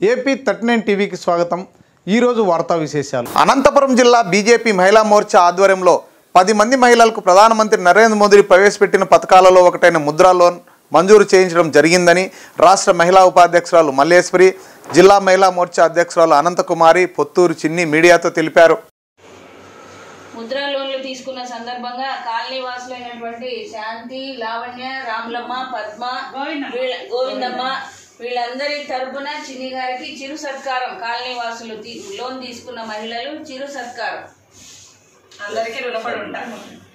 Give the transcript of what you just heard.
AP thirty nine టీవీకి స్వాగతం. ఈరోజు వార్తా విశేషాలు. అనంతపురం జిల్లా బీజేపీ మహిళా మోర్చా ఆధ్వర్యంలో పది మంది మహిళలకు ప్రధానమంత్రి నరేంద్ర మోదీ ప్రవేశపెట్టిన పథకాలలో ఒకటైన ముద్రా లోన్ మంజూరు చేయించడం జరిగిందని రాష్ట్ర మహిళా ఉపాధ్యక్షురాలు మల్లేశ్వరి జిల్లా మహిళా మోర్చా అధ్యక్షురాలు అనంతకుమారి పొత్తూరు చిన్ని మీడియాతో తెలిపారు. ముద్రా లోన్లు తీసుకున్న సందర్భంగా కాలనీ వాసులైనటువంటి శాంతి లావణ్య రాములమ్మ పద్మ గోవిందమ్మ. వీళ్ళందరి తరపున చిన్ని గారికి చిరు సత్కారం. కాలనీ వాసులు లోన్ తీసుకున్న మహిళలు చిరు సత్కారం. అందరికీ రుణపడి ఉంటారు.